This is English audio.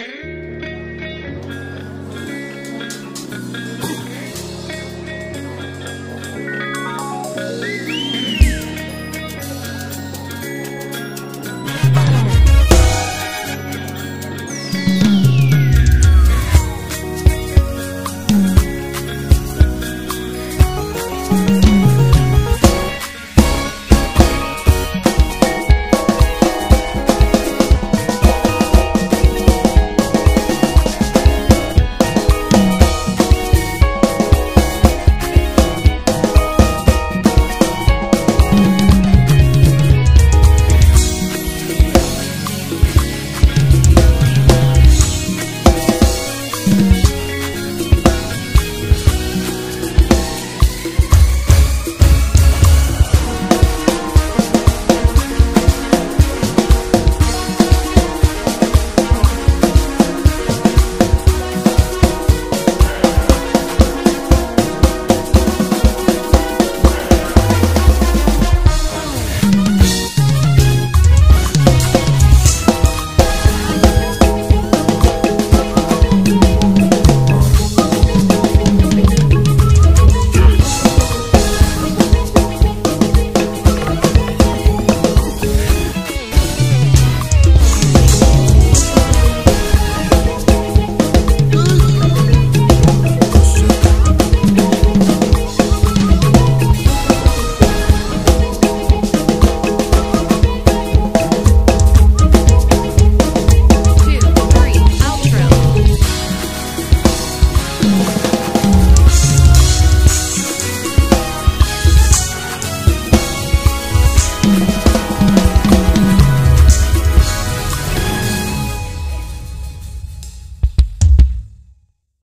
Okay.